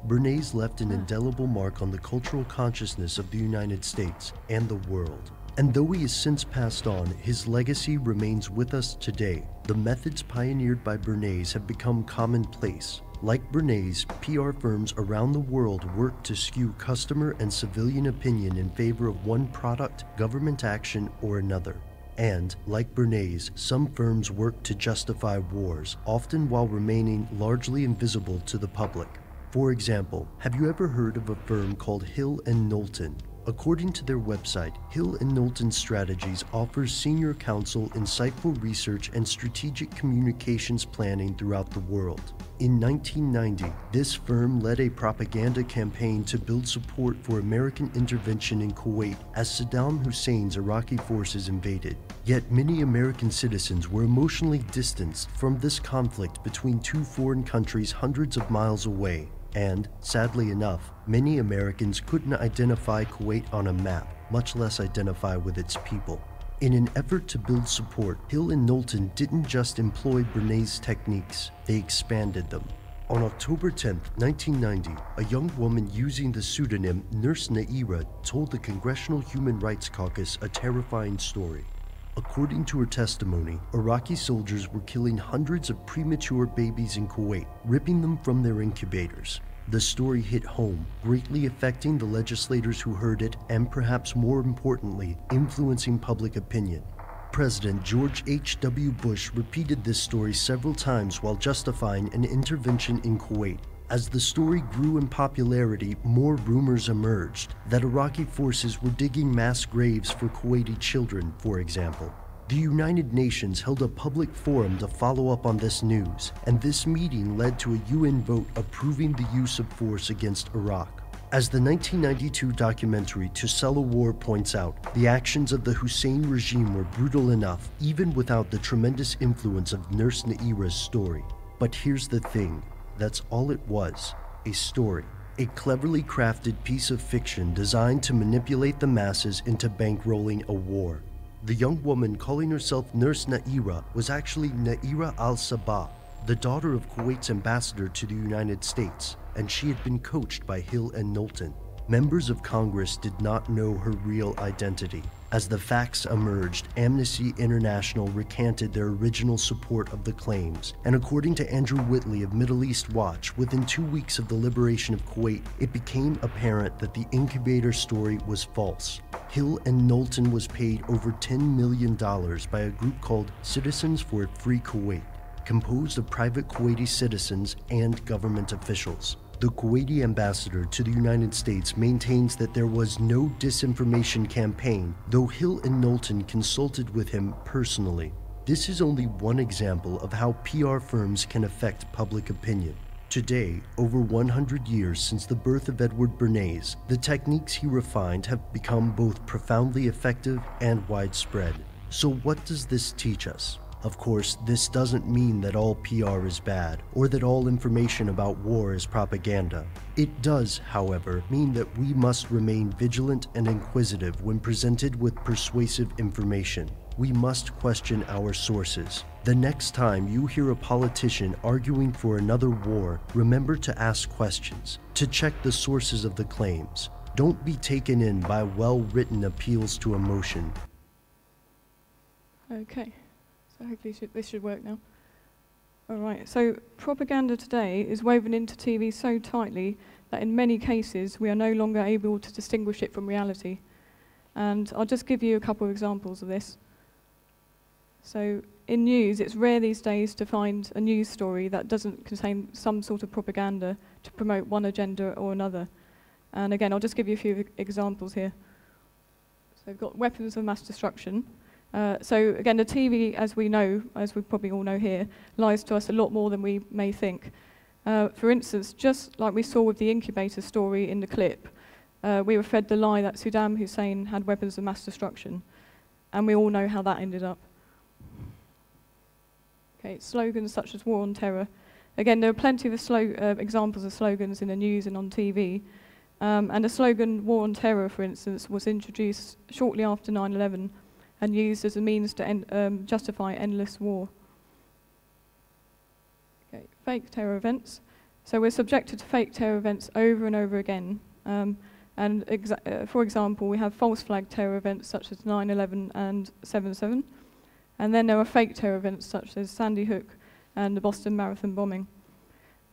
Bernays left an indelible mark on the cultural consciousness of the United States and the world. And though he has since passed on, his legacy remains with us today. The methods pioneered by Bernays have become commonplace. Like Bernays, PR firms around the world work to skew customer and civilian opinion in favor of one product, government action, or another. And, like Bernays, some firms work to justify wars, often while remaining largely invisible to the public. For example, have you ever heard of a firm called Hill and Knowlton? According to their website, Hill and Knowlton Strategies offers senior counsel insightful research and strategic communications planning throughout the world. In 1990, this firm led a propaganda campaign to build support for American intervention in Kuwait as Saddam Hussein's Iraqi forces invaded. Yet many American citizens were emotionally distanced from this conflict between two foreign countries hundreds of miles away and, sadly enough, many Americans couldn't identify Kuwait on a map, much less identify with its people. In an effort to build support, Hill and Knowlton didn't just employ Bernays' techniques, they expanded them. On October 10, 1990, a young woman using the pseudonym Nurse Naira told the Congressional Human Rights Caucus a terrifying story. According to her testimony, Iraqi soldiers were killing hundreds of premature babies in Kuwait, ripping them from their incubators. The story hit home, greatly affecting the legislators who heard it and perhaps more importantly, influencing public opinion. President George H.W. Bush repeated this story several times while justifying an intervention in Kuwait. As the story grew in popularity, more rumors emerged that Iraqi forces were digging mass graves for Kuwaiti children, for example. The United Nations held a public forum to follow up on this news, and this meeting led to a UN vote approving the use of force against Iraq. As the 1992 documentary To Sell a War points out, the actions of the Hussein regime were brutal enough, even without the tremendous influence of Nurse Naira's story. But here's the thing that's all it was a story. A cleverly crafted piece of fiction designed to manipulate the masses into bankrolling a war. The young woman calling herself Nurse Naira was actually Naira al Sabah, the daughter of Kuwait's ambassador to the United States, and she had been coached by Hill and Knowlton. Members of Congress did not know her real identity. As the facts emerged, Amnesty International recanted their original support of the claims, and according to Andrew Whitley of Middle East Watch, within two weeks of the liberation of Kuwait, it became apparent that the incubator story was false. Hill and Knowlton was paid over $10 million by a group called Citizens for Free Kuwait composed of private Kuwaiti citizens and government officials. The Kuwaiti ambassador to the United States maintains that there was no disinformation campaign, though Hill and Knowlton consulted with him personally. This is only one example of how PR firms can affect public opinion. Today, over 100 years since the birth of Edward Bernays, the techniques he refined have become both profoundly effective and widespread. So, what does this teach us? Of course, this doesn't mean that all PR is bad, or that all information about war is propaganda. It does, however, mean that we must remain vigilant and inquisitive when presented with persuasive information. We must question our sources. The next time you hear a politician arguing for another war, remember to ask questions, to check the sources of the claims. Don't be taken in by well written appeals to emotion. Okay. Hopefully should, this should work now. All right, so propaganda today is woven into TV so tightly that in many cases we are no longer able to distinguish it from reality. And I'll just give you a couple of examples of this. So in news, it's rare these days to find a news story that doesn't contain some sort of propaganda to promote one agenda or another. And again, I'll just give you a few examples here. So we've got weapons of mass destruction, uh, so again, the TV, as we know, as we probably all know here, lies to us a lot more than we may think. Uh, for instance, just like we saw with the incubator story in the clip, uh, we were fed the lie that Saddam Hussein had weapons of mass destruction, and we all know how that ended up. Okay, slogans such as war on terror. Again, there are plenty of uh, examples of slogans in the news and on TV, um, and the slogan war on terror, for instance, was introduced shortly after 9 11 and used as a means to en um, justify endless war. Okay, fake terror events. So we're subjected to fake terror events over and over again. Um, and exa uh, for example, we have false flag terror events such as 9-11 and 7-7. And then there are fake terror events such as Sandy Hook and the Boston Marathon bombing.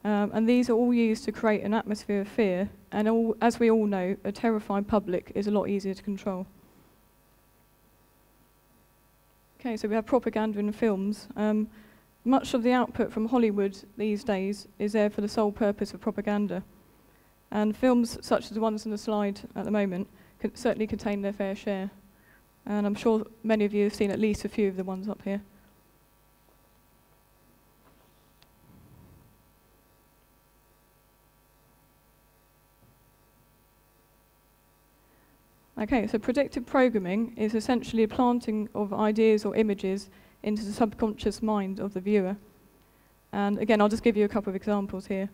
Um, and these are all used to create an atmosphere of fear. And all, as we all know, a terrified public is a lot easier to control. Okay, so we have propaganda in films. Um, much of the output from Hollywood these days is there for the sole purpose of propaganda. And films such as the ones on the slide at the moment certainly contain their fair share. And I'm sure many of you have seen at least a few of the ones up here. Okay, so predictive programming is essentially a planting of ideas or images into the subconscious mind of the viewer. And again, I'll just give you a couple of examples here.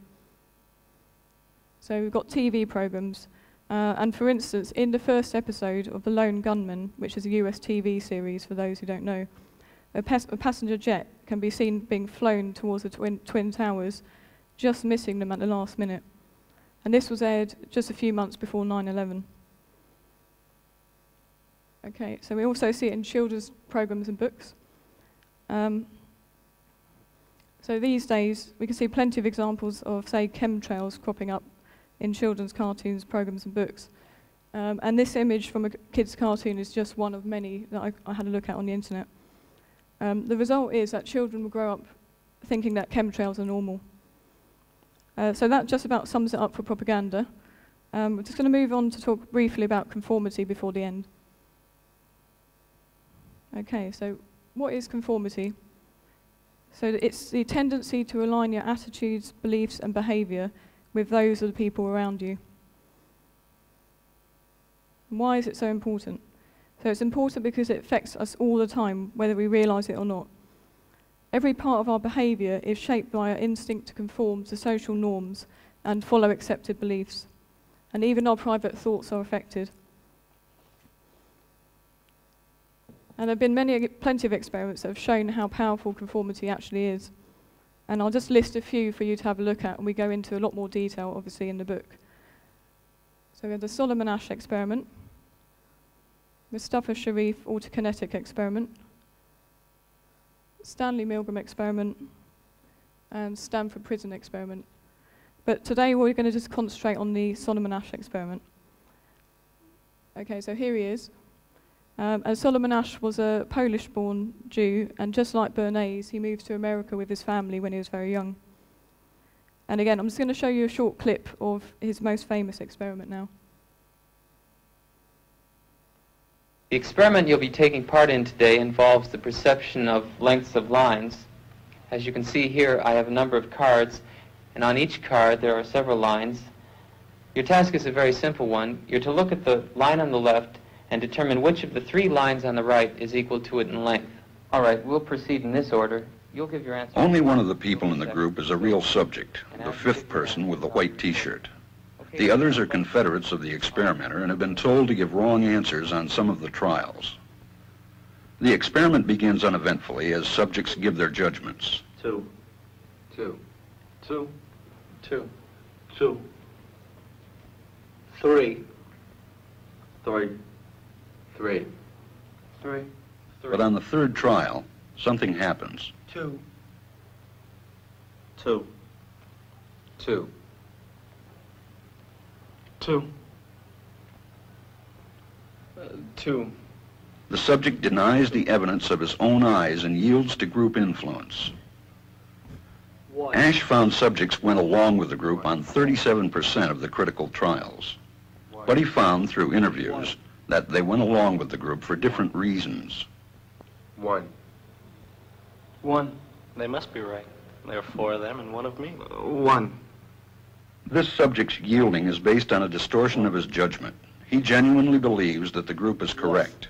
So we've got TV programs. Uh, and for instance, in the first episode of The Lone Gunmen, which is a US TV series for those who don't know, a, pas a passenger jet can be seen being flown towards the twin, twin Towers, just missing them at the last minute. And this was aired just a few months before 9 11. Okay, so we also see it in children's programs and books. Um, so these days, we can see plenty of examples of, say, chemtrails cropping up in children's cartoons, programs, and books. Um, and this image from a kid's cartoon is just one of many that I, I had a look at on the internet. Um, the result is that children will grow up thinking that chemtrails are normal. Uh, so that just about sums it up for propaganda. Um, we're just going to move on to talk briefly about conformity before the end. Okay, so what is conformity? So it's the tendency to align your attitudes, beliefs, and behaviour with those of the people around you. And why is it so important? So it's important because it affects us all the time, whether we realise it or not. Every part of our behaviour is shaped by our instinct to conform to social norms and follow accepted beliefs. And even our private thoughts are affected. And there have been many, plenty of experiments that have shown how powerful conformity actually is. And I'll just list a few for you to have a look at, and we go into a lot more detail, obviously, in the book. So we have the Solomon Asch experiment, Muzafer Sherif autokinetic experiment, Stanley Milgram experiment, and Stanford prison experiment. But today we're going to just concentrate on the Solomon Asch experiment. Okay, so here he is. Um, and Solomon Asch was a Polish born Jew, and just like Bernays, he moved to America with his family when he was very young. And again, I'm just going to show you a short clip of his most famous experiment now. The experiment you'll be taking part in today involves the perception of lengths of lines. As you can see here, I have a number of cards, and on each card there are several lines. Your task is a very simple one. You're to look at the line on the left and determine which of the three lines on the right is equal to it in length. All right, we'll proceed in this order. You'll give your answer. Only one of the people in the group is a real subject, the fifth person with the white T-shirt. The others are confederates of the experimenter and have been told to give wrong answers on some of the trials. The experiment begins uneventfully as subjects give their judgments. Two. Two. Two. Two. Two. Three. Three. Three. Three. But on the third trial, something happens. Two. Two. Two. Two. Uh, two. The subject denies the evidence of his own eyes and yields to group influence. One. Asch found subjects went along with the group on 37% of the critical trials. But he found through interviews that they went along with the group for different reasons. One. One. They must be right. There are four of them and one of me. Uh, one. This subject's yielding is based on a distortion of his judgment. He genuinely believes that the group is correct.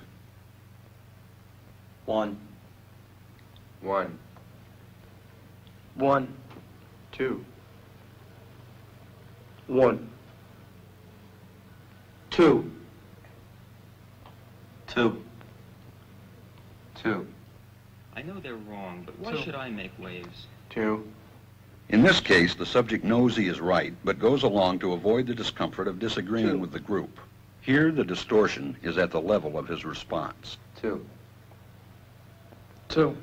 One. One. One. Two. One. Two. Two. Two. I know they're wrong, but why Two. should I make waves? Two. In this case, the subject knows he is right, but goes along to avoid the discomfort of disagreeing Two. with the group. Here, the distortion is at the level of his response. Two. Two.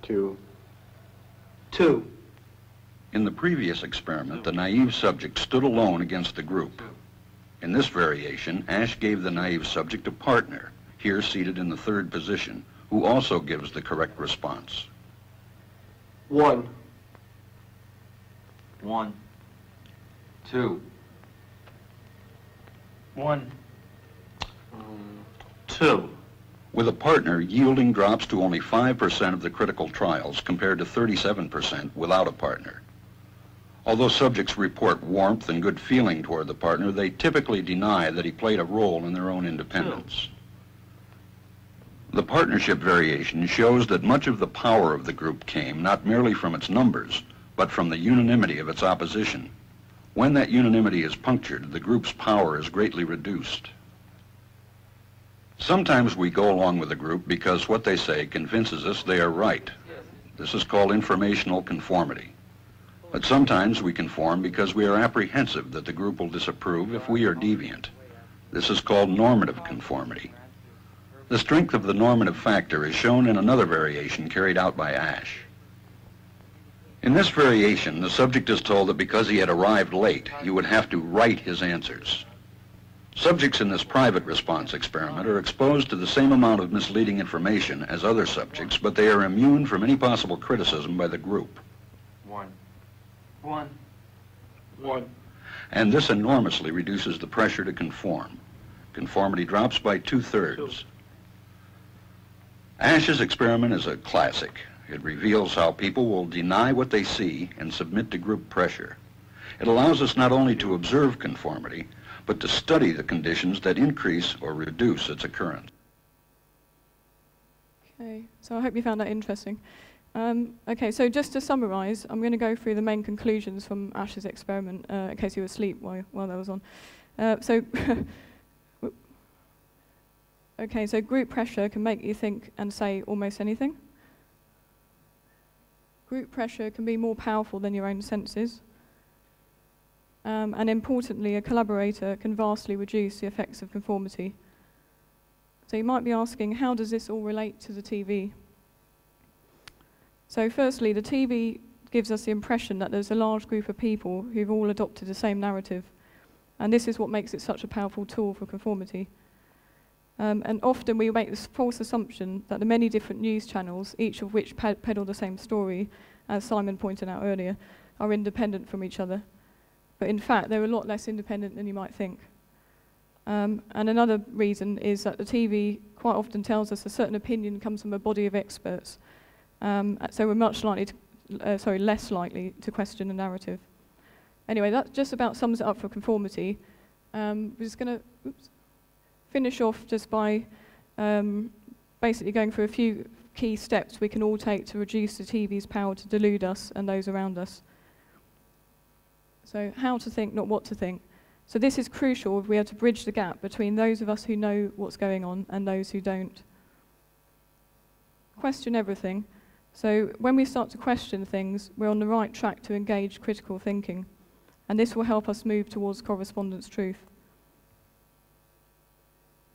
Two. Two. In the previous experiment, the naive subject stood alone against the group. In this variation, Asch gave the naive subject a partner, here seated in the third position, who also gives the correct response. One. One. Two. One. Two. With a partner, yielding drops to only 5% of the critical trials compared to 37% without a partner. Although subjects report warmth and good feeling toward the partner, they typically deny that he played a role in their own independence. The partnership variation shows that much of the power of the group came not merely from its numbers, but from the unanimity of its opposition. When that unanimity is punctured, the group's power is greatly reduced. Sometimes we go along with the group because what they say convinces us they are right. This is called informational conformity. But sometimes we conform because we are apprehensive that the group will disapprove if we are deviant. This is called normative conformity. The strength of the normative factor is shown in another variation carried out by Asch. In this variation, the subject is told that because he had arrived late, he would have to write his answers. Subjects in this private response experiment are exposed to the same amount of misleading information as other subjects, but they are immune from any possible criticism by the group. One. One. One. And this enormously reduces the pressure to conform. Conformity drops by two-thirds. Asch's experiment is a classic. It reveals how people will deny what they see and submit to group pressure. It allows us not only to observe conformity, but to study the conditions that increase or reduce its occurrence. Okay, so I hope you found that interesting. Um, okay, so just to summarise, I'm going to go through the main conclusions from Asch's experiment, uh, in case you were asleep while, while that was on. Uh, so, okay, so group pressure can make you think and say almost anything. Group pressure can be more powerful than your own senses. Um, and importantly, a collaborator can vastly reduce the effects of conformity. So you might be asking, how does this all relate to the TV? So firstly, the TV gives us the impression that there's a large group of people who've all adopted the same narrative. And this is what makes it such a powerful tool for conformity. Um, and often we make this false assumption that the many different news channels, each of which peddle the same story, as Simon pointed out earlier, are independent from each other. But in fact, they're a lot less independent than you might think. Um, and another reason is that the TV quite often tells us a certain opinion comes from a body of experts. Um, so we're much likely to, uh, sorry, less likely to question the narrative. Anyway, that just about sums it up for conformity. Um, we're just going to finish off just by um, basically going through a few key steps we can all take to reduce the TV's power to delude us and those around us. So how to think, not what to think. So this is crucial if we are to bridge the gap between those of us who know what's going on and those who don't. Question everything. So when we start to question things, we're on the right track to engage critical thinking. And this will help us move towards correspondence truth.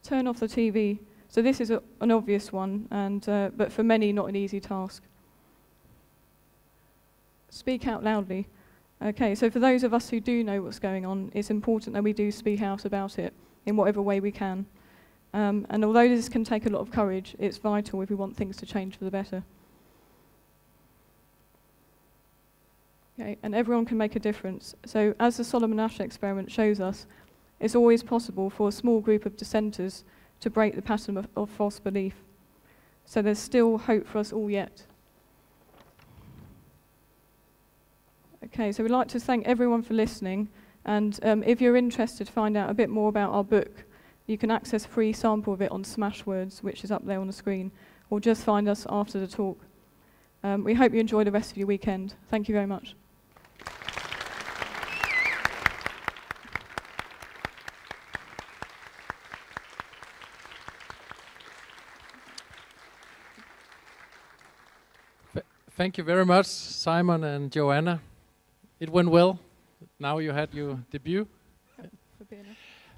Turn off the TV. So this is a, an obvious one, and, uh, but for many not an easy task. Speak out loudly. Okay, so for those of us who do know what's going on, it's important that we do speak out about it in whatever way we can. Um, and although this can take a lot of courage, it's vital if we want things to change for the better. Okay, and everyone can make a difference. So as the Solomon Asch experiment shows us, it's always possible for a small group of dissenters to break the pattern of, of false belief. So there's still hope for us all yet. Okay, so we'd like to thank everyone for listening. And um, if you're interested to find out a bit more about our book, you can access a free sample of it on Smashwords, which is up there on the screen, or just find us after the talk. Um, we hope you enjoy the rest of your weekend. Thank you very much. Thank you very much, Simon and Joanna. It went well. Now you had your debut.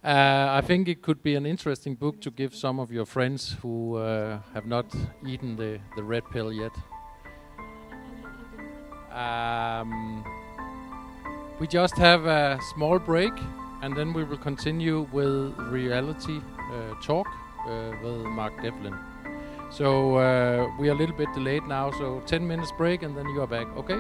Uh, I think it could be an interesting book to give some of your friends who uh, have not eaten the, the red pill yet. Um, we just have a small break and then we will continue with reality uh, talk uh, with Mark Devlin. So uh, we are a little bit delayed now, so 10 minutes break and then you are back, okay?